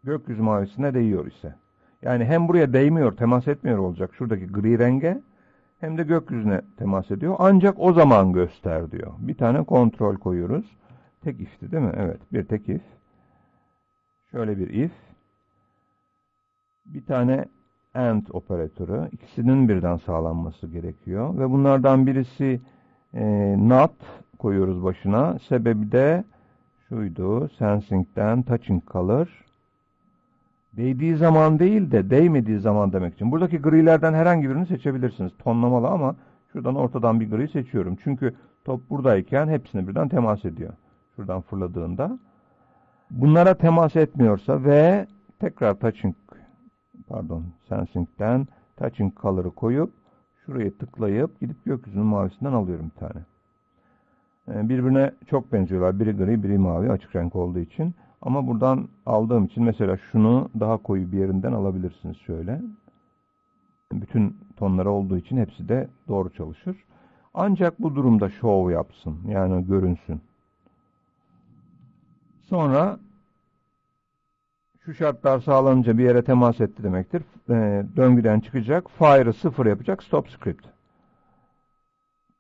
Gökyüzü mavisine değiyor ise. Yani hem buraya değmiyor, temas etmiyor olacak şuradaki gri renge hem de gökyüzüne temas ediyor. Ancak o zaman göster diyor. Bir tane kontrol koyuyoruz. Tek ifti değil mi? Evet. Bir tek if. Şöyle bir if. Bir tane AND operatörü. ikisinin birden sağlanması gerekiyor. Ve bunlardan birisi e, NOT koyuyoruz başına. Sebebi de şuydu. Sensing'den touching color. Değdiği zaman değil de değmediği zaman demek için. Buradaki grilerden herhangi birini seçebilirsiniz. Tonlamalı ama şuradan ortadan bir gri seçiyorum. Çünkü top buradayken hepsine birden temas ediyor. Şuradan fırladığında. Bunlara temas etmiyorsa ve tekrar touching pardon sensing'den touching color'ı koyup şuraya tıklayıp gidip gökyüzünün mavisinden alıyorum bir tane. E, birbirine çok benziyorlar. Biri gri, biri mavi açık renk olduğu için. Ama buradan aldığım için mesela şunu daha koyu bir yerinden alabilirsiniz şöyle. Bütün tonları olduğu için hepsi de doğru çalışır. Ancak bu durumda show yapsın. Yani görünsün. Sonra şu şartlar sağlanınca bir yere temas etti demektir. E, döngüden çıkacak. Fire'ı sıfır yapacak. Stop script.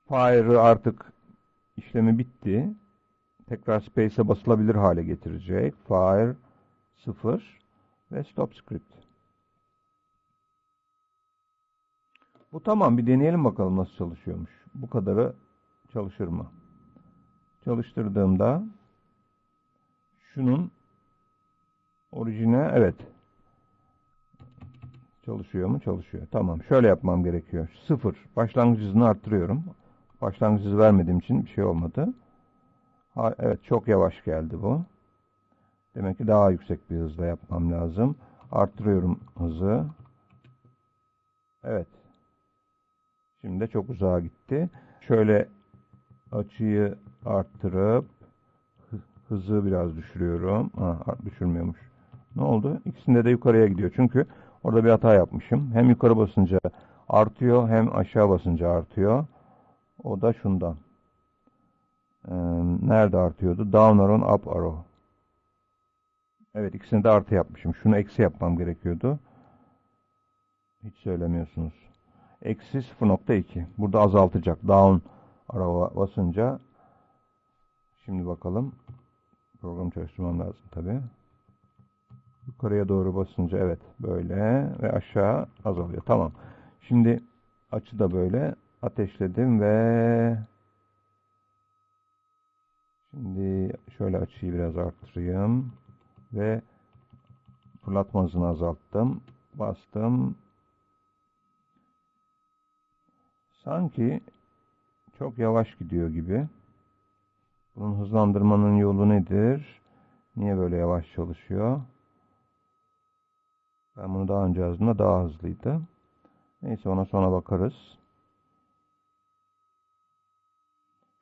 Fire'ı artık işlemi bitti. Tekrar space'e basılabilir hale getirecek. Fire sıfır ve stop script. Bu tamam. Bir deneyelim bakalım nasıl çalışıyormuş. Bu kadarı çalışır mı? Çalıştırdığımda şunun orijine evet çalışıyor mu? Çalışıyor. Tamam. Şöyle yapmam gerekiyor. Sıfır. Başlangıç hızını arttırıyorum. Başlangıç hızı vermediğim için bir şey olmadı. Ha, evet çok yavaş geldi bu. Demek ki daha yüksek bir hızla yapmam lazım. Arttırıyorum hızı. Evet. Şimdi de çok uzağa gitti. Şöyle açıyı arttırıp hızı biraz düşürüyorum. Ha, düşürmüyormuş. Ne oldu? İkisinde de yukarıya gidiyor. Çünkü orada bir hata yapmışım. Hem yukarı basınca artıyor hem aşağı basınca artıyor. O da şundan. Ee, nerede artıyordu? Down arrow, up arrow. Evet ikisini de artı yapmışım. Şunu eksi yapmam gerekiyordu. Hiç söylemiyorsunuz. Eksi 0.2. Burada azaltacak. Down arrow basınca şimdi bakalım. Program çalıştırmam lazım tabi. Yukarıya doğru basınca evet böyle ve aşağı azalıyor. Tamam. Şimdi açı da böyle ateşledim ve şimdi şöyle açıyı biraz arttırayım ve fırlatma hızını azalttım. Bastım. Sanki çok yavaş gidiyor gibi. Bunun hızlandırmanın yolu nedir? Niye böyle yavaş çalışıyor? Ben bunu daha önce yazdığımda daha hızlıydı. Neyse ona sonra bakarız.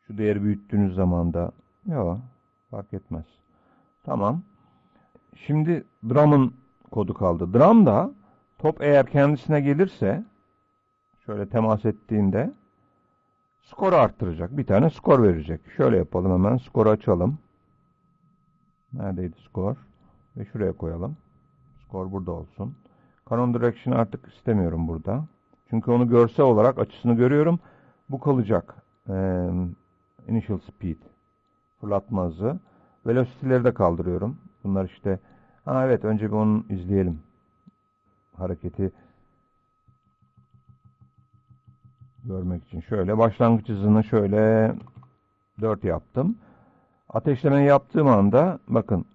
Şu değeri büyüttüğünüz zaman da yok fark etmez. Tamam. Şimdi drum'ın kodu kaldı. Drum da top eğer kendisine gelirse şöyle temas ettiğinde skoru arttıracak. Bir tane skor verecek. Şöyle yapalım hemen. Skoru açalım. Neredeydi skor? Ve şuraya koyalım. Skor burada olsun. Canon Direction artık istemiyorum burada. Çünkü onu görsel olarak açısını görüyorum. Bu kalacak. Ee, initial speed. Fırlatma hızı. Velocity'leri de kaldırıyorum. Bunlar işte. Ha evet önce bir onu izleyelim. Hareketi görmek için. Şöyle başlangıç hızını şöyle 4 yaptım. Ateşlemeyi yaptığım anda bakın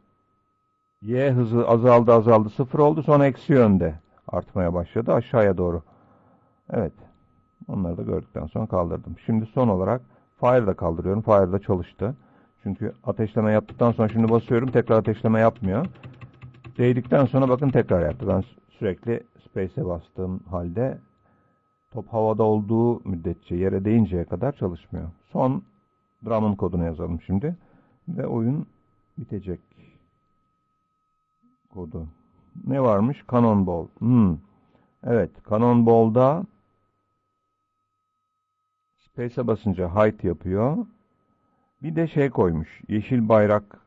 Y hızı azaldı azaldı sıfır oldu sonra eksi yönde artmaya başladı aşağıya doğru. Evet. Onları da gördükten sonra kaldırdım. Şimdi son olarak Fire'da kaldırıyorum. Fire'da çalıştı. Çünkü ateşleme yaptıktan sonra şimdi basıyorum tekrar ateşleme yapmıyor. Değdikten sonra bakın tekrar yaptı. Ben sürekli Space'e bastığım halde top havada olduğu müddetçe yere değinceye kadar çalışmıyor. Son drum'ın kodunu yazalım şimdi. Ve oyun bitecek kodu. Ne varmış? Cannonball. Hmm. Evet. Cannonball'da Space'e basınca height yapıyor. Bir de şey koymuş. Yeşil bayrak.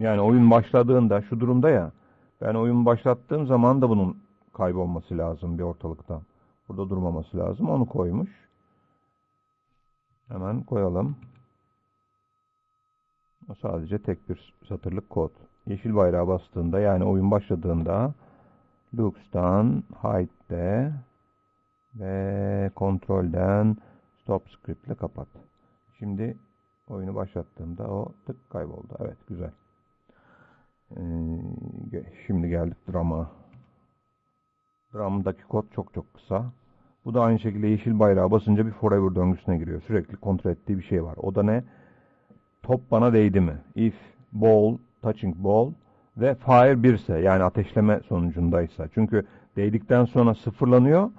Yani oyun başladığında şu durumda ya. Ben oyun başlattığım zaman da bunun kaybolması lazım bir ortalıkta. Burada durmaması lazım. Onu koymuş. Hemen koyalım. O sadece tek bir satırlık kod yeşil bayrağı bastığında yani oyun başladığında Lux'tan Hide'de ve kontrolden Stop Script ile kapat. Şimdi oyunu başlattığımda o tık kayboldu. Evet güzel. Ee, şimdi geldik drama. Dramdaki kod çok çok kısa. Bu da aynı şekilde yeşil bayrağı basınca bir forever döngüsüne giriyor. Sürekli kontrol ettiği bir şey var. O da ne? Top bana değdi mi? If ball touching ball ve fire 1 ise yani ateşleme sonucundaysa. Çünkü değdikten sonra sıfırlanıyor.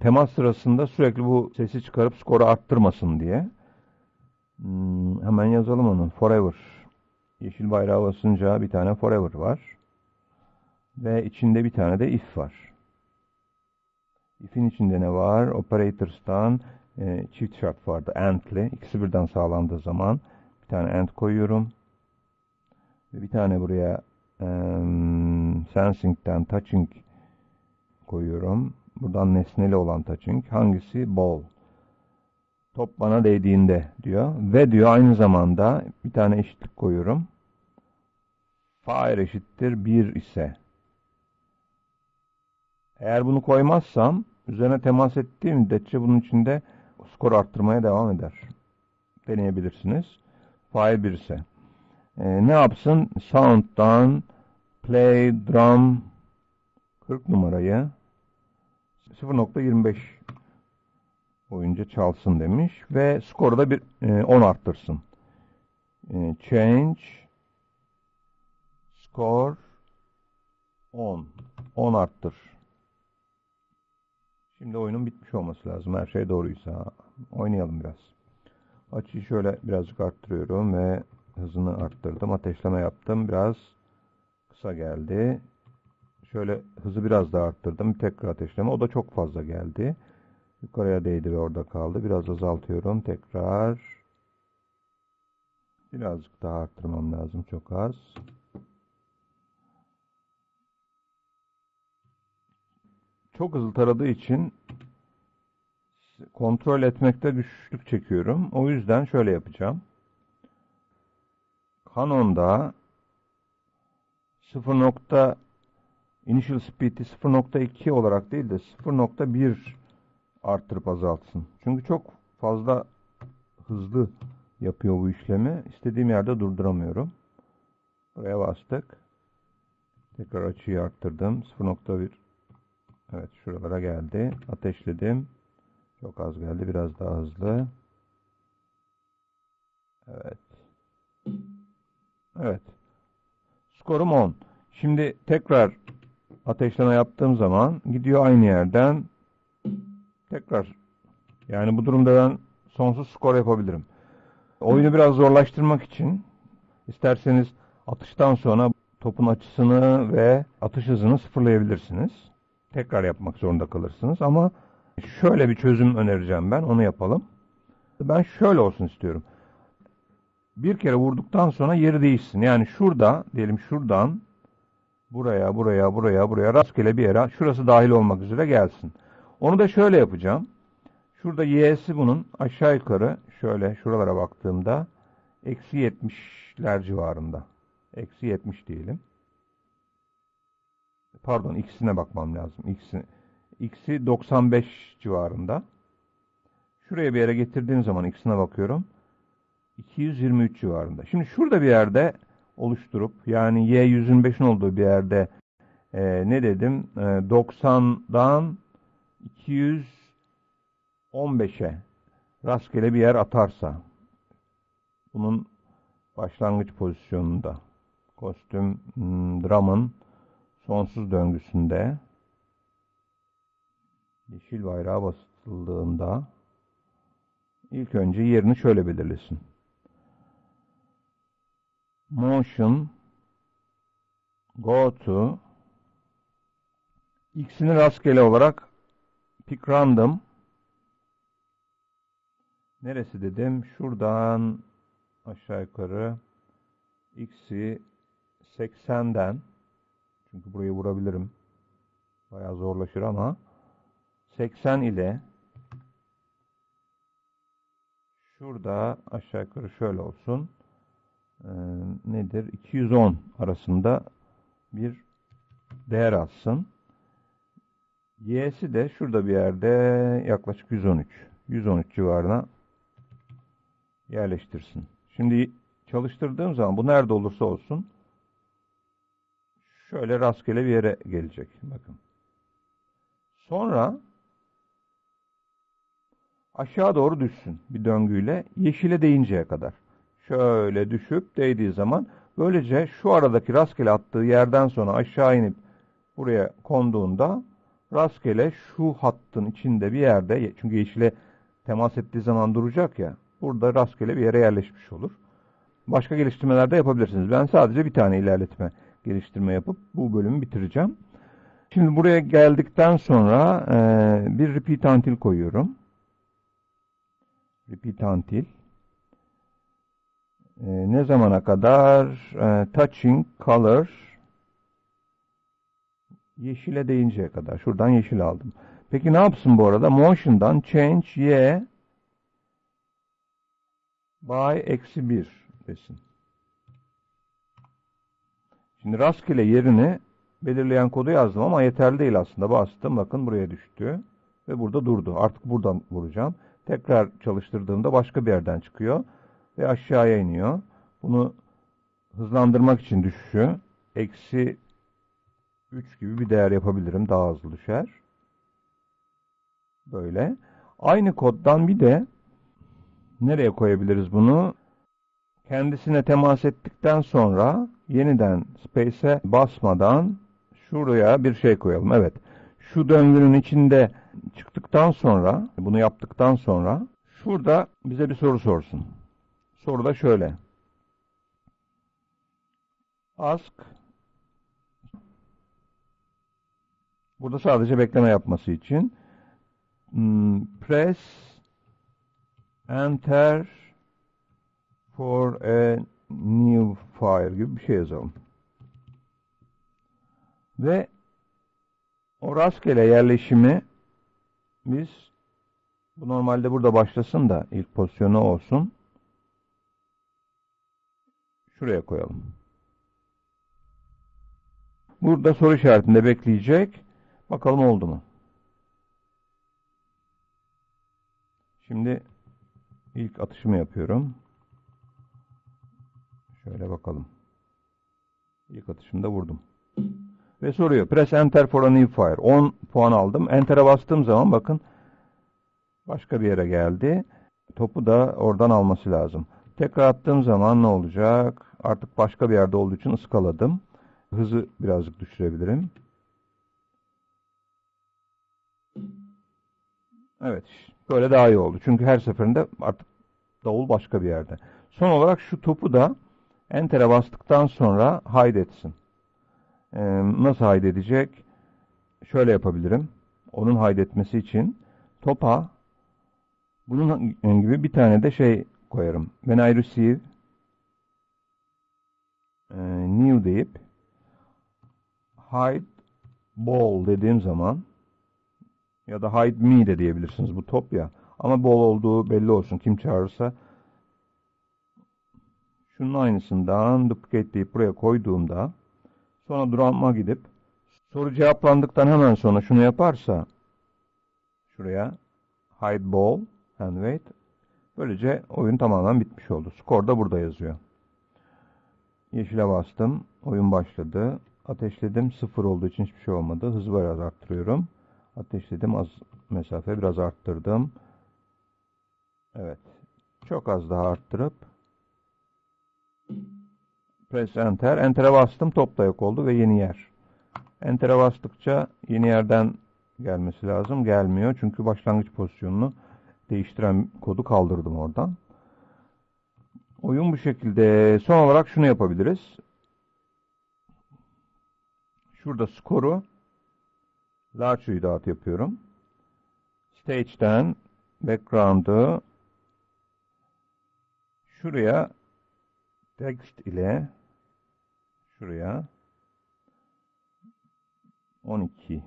Temas sırasında sürekli bu sesi çıkarıp skoru arttırmasın diye. Hmm, hemen yazalım onu. Forever. Yeşil bayrağı basınca bir tane forever var. Ve içinde bir tane de if var. If'in içinde ne var? Operators'tan e, çift şart vardı. And'li. İkisi birden sağlandığı zaman bir tane and koyuyorum. Ve bir tane buraya e, sensing'den touching koyuyorum. Buradan nesneli olan touching. Hangisi? Ball. Top bana değdiğinde diyor. Ve diyor aynı zamanda bir tane eşitlik koyuyorum. Fire eşittir 1 ise. Eğer bunu koymazsam üzerine temas ettiğim müddetçe bunun içinde skor arttırmaya devam eder. Deneyebilirsiniz. Fire 1 ise. Ee, ne yapsın? Sound'dan play drum 40 numarayı 0.25 boyunca çalsın demiş ve skoru da bir e, 10 arttırsın. E, change score 10 10 arttır. Şimdi oyunun bitmiş olması lazım. Her şey doğruysa. Oynayalım biraz. Açıyı şöyle birazcık arttırıyorum ve hızını arttırdım. Ateşleme yaptım. Biraz kısa geldi. Şöyle hızı biraz daha arttırdım. Tekrar ateşleme. O da çok fazla geldi. Yukarıya değdi ve orada kaldı. Biraz azaltıyorum. Tekrar. Birazcık daha arttırmam lazım. Çok az. Çok hızlı taradığı için kontrol etmekte güçlük çekiyorum. O yüzden şöyle yapacağım. Canon'da 0. Initial speed'i 0.2 olarak değil de 0.1 arttırıp azaltsın. Çünkü çok fazla hızlı yapıyor bu işlemi. İstediğim yerde durduramıyorum. Buraya bastık. Tekrar açıyı arttırdım. 0.1 Evet şuralara geldi. Ateşledim. Çok az geldi. Biraz daha hızlı. Evet. Evet. Skorum 10. Şimdi tekrar ateşleme yaptığım zaman gidiyor aynı yerden tekrar yani bu durumda ben sonsuz skor yapabilirim. Oyunu biraz zorlaştırmak için isterseniz atıştan sonra topun açısını ve atış hızını sıfırlayabilirsiniz. Tekrar yapmak zorunda kalırsınız ama şöyle bir çözüm önereceğim ben onu yapalım. Ben şöyle olsun istiyorum. Bir kere vurduktan sonra yeri değişsin. Yani şurada diyelim şuradan buraya buraya buraya buraya rastgele bir yere şurası dahil olmak üzere gelsin. Onu da şöyle yapacağım. Şurada y'si bunun aşağı yukarı şöyle şuralara baktığımda eksi 70'ler civarında. Eksi 70 diyelim. Pardon x'ine bakmam lazım. X'i, x'i 95 civarında. Şuraya bir yere getirdiğim zaman x'ine bakıyorum. 223 civarında. Şimdi şurada bir yerde oluşturup yani y 125'in olduğu bir yerde e, ne dedim? E, 90'dan 215'e rastgele bir yer atarsa bunun başlangıç pozisyonunda kostüm hmm, dramın sonsuz döngüsünde yeşil bayrağı basıldığında ilk önce yerini şöyle belirlesin. Motion go to x'ini rastgele olarak pick random neresi dedim? Şuradan aşağı yukarı x'i 80'den çünkü burayı vurabilirim. Bayağı zorlaşır ama 80 ile şurada aşağı yukarı şöyle olsun. Ee, nedir? 210 arasında bir değer alsın. Y'si de şurada bir yerde yaklaşık 113. 113 civarına yerleştirsin. Şimdi çalıştırdığım zaman bu nerede olursa olsun şöyle rastgele bir yere gelecek. Bakın. Sonra aşağı doğru düşsün bir döngüyle yeşile değinceye kadar. Şöyle düşüp değdiği zaman böylece şu aradaki rastgele attığı yerden sonra aşağı inip buraya konduğunda rastgele şu hattın içinde bir yerde çünkü yeşile temas ettiği zaman duracak ya burada rastgele bir yere yerleşmiş olur. Başka geliştirmeler de yapabilirsiniz. Ben sadece bir tane ilerletme geliştirme yapıp bu bölümü bitireceğim. Şimdi buraya geldikten sonra e, bir repeat until koyuyorum. Repeat until. E, ne zamana kadar? E, touching color yeşile değinceye kadar. Şuradan yeşil aldım. Peki ne yapsın bu arada? Motion'dan change y by eksi 1 desin. Şimdi rastgele yerini belirleyen kodu yazdım ama yeterli değil aslında. Bastım bakın buraya düştü ve burada durdu. Artık buradan vuracağım. Tekrar çalıştırdığımda başka bir yerden çıkıyor ve aşağıya iniyor. Bunu hızlandırmak için düşüşü eksi 3 gibi bir değer yapabilirim. Daha hızlı düşer. Böyle. Aynı koddan bir de nereye koyabiliriz bunu? Kendisine temas ettikten sonra yeniden space'e basmadan şuraya bir şey koyalım. Evet. Şu döngünün içinde çıktıktan sonra, bunu yaptıktan sonra şurada bize bir soru sorsun. Soru da şöyle. Ask Burada sadece bekleme yapması için hmm, press enter for a new file gibi bir şey yazalım. Ve o rastgele yerleşimi biz bu normalde burada başlasın da ilk pozisyonu olsun. Şuraya koyalım. Burada soru işaretinde bekleyecek. Bakalım oldu mu? Şimdi ilk atışımı yapıyorum. Şöyle bakalım. İlk atışımda vurdum. Ve soruyor. Press enter for a new fire. 10 puan aldım. Enter'e bastığım zaman bakın başka bir yere geldi. Topu da oradan alması lazım. Tekrar attığım zaman ne olacak? Artık başka bir yerde olduğu için ıskaladım. Hızı birazcık düşürebilirim. Evet. Böyle daha iyi oldu. Çünkü her seferinde artık davul başka bir yerde. Son olarak şu topu da Enter'e bastıktan sonra hide etsin. Ee, nasıl hide edecek? Şöyle yapabilirim. Onun hide etmesi için topa bunun gibi bir tane de şey koyarım. When I receive e, new deyip hide ball dediğim zaman ya da hide me de diyebilirsiniz. Bu top ya. Ama ball olduğu belli olsun. Kim çağırırsa şunun aynısından duplicate deyip buraya koyduğumda sonra durama gidip soru cevaplandıktan hemen sonra şunu yaparsa şuraya hide ball and wait böylece oyun tamamen bitmiş oldu. Skor da burada yazıyor. Yeşile bastım. Oyun başladı. Ateşledim. Sıfır olduğu için hiçbir şey olmadı. Hızı biraz arttırıyorum. Ateşledim. Az mesafe biraz arttırdım. Evet. Çok az daha arttırıp press enter. Enter'e bastım. Top da yok oldu ve yeni yer. Enter'e bastıkça yeni yerden gelmesi lazım. Gelmiyor. Çünkü başlangıç pozisyonunu değiştiren kodu kaldırdım oradan. Oyun bu şekilde. Son olarak şunu yapabiliriz. Şurada skoru large dağıt yapıyorum. Stage'den background'ı şuraya text ile şuraya 12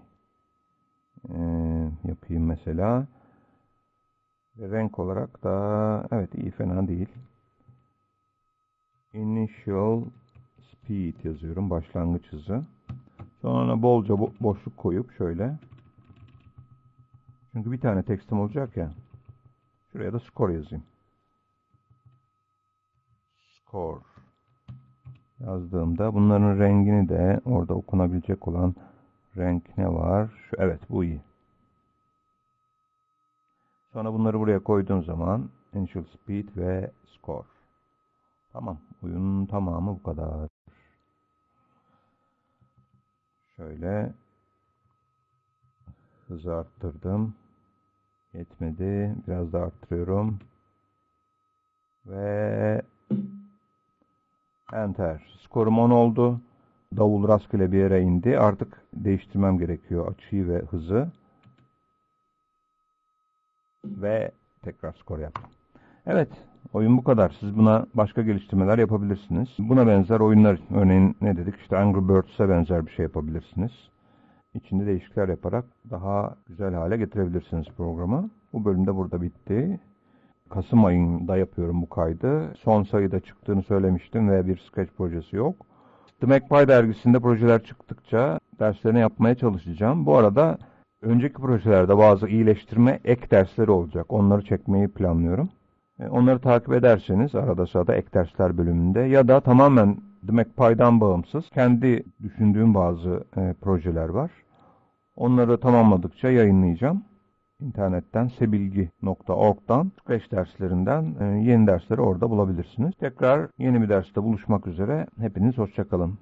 ee, yapayım mesela. Ve renk olarak da evet iyi fena değil. Initial speed yazıyorum. Başlangıç hızı. Sonra bolca bo boşluk koyup şöyle. Çünkü bir tane tekstim olacak ya. Şuraya da score yazayım. Score. Yazdığımda bunların rengini de orada okunabilecek olan renk ne var? Şu, evet bu iyi. Sonra bunları buraya koyduğum zaman initial speed ve score. Tamam. Oyunun tamamı bu kadar. Şöyle hızı arttırdım. Yetmedi. Biraz da arttırıyorum. Ve Enter. Skorum 10 oldu. Davul rastgele bir yere indi. Artık değiştirmem gerekiyor açıyı ve hızı. Ve tekrar skor yaptım. Evet, oyun bu kadar. Siz buna başka geliştirmeler yapabilirsiniz. Buna benzer oyunlar, örneğin ne dedik? İşte Angry Birds'e benzer bir şey yapabilirsiniz. İçinde değişiklikler yaparak daha güzel hale getirebilirsiniz programı. Bu bölüm de burada bitti. Kasım ayında yapıyorum bu kaydı. Son sayıda çıktığını söylemiştim ve bir sketch projesi yok. The Magpie dergisinde projeler çıktıkça derslerini yapmaya çalışacağım. Bu arada önceki projelerde bazı iyileştirme ek dersleri olacak. Onları çekmeyi planlıyorum. E, onları takip ederseniz arada sırada ek dersler bölümünde ya da tamamen The Magpie'dan bağımsız kendi düşündüğüm bazı e, projeler var. Onları tamamladıkça yayınlayacağım. İnternetten sebilgi.org'dan Scratch derslerinden e, yeni dersleri orada bulabilirsiniz. Tekrar yeni bir derste buluşmak üzere. Hepiniz hoşçakalın.